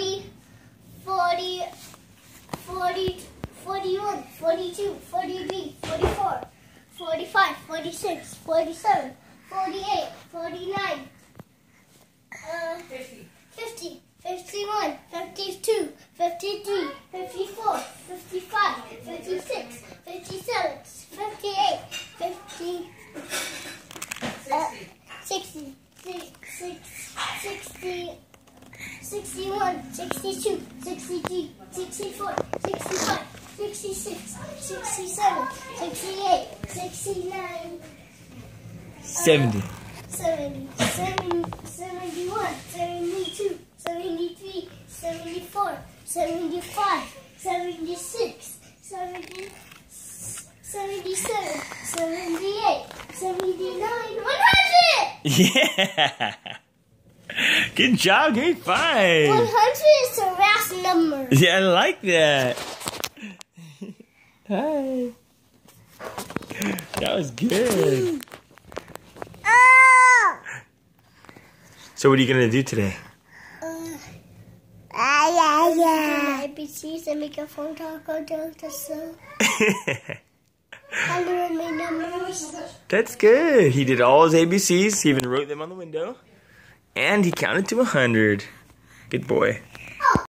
40, 40, 41, 42, 43, 44, 45, 46, 47, 48, 49, uh, 50, 50, 51, 52, 53, 61, 62, 63, 64, 65, 66, 67, 68, 69, 70. 70, 70, 71, 72, 73, 74, 75, 76, 70, 77, 78, 79, 100! Yeah. Good job. Give me five. 100 is the last number. Yeah, I like that. Hi. That was good. Oh! So what are you gonna do today? Ah, yeah, yeah. ABCs and make a phone call, go down to so. I my numbers. That's good. He did all his ABCs. He even wrote them on the window. And he counted to a 100. Good boy.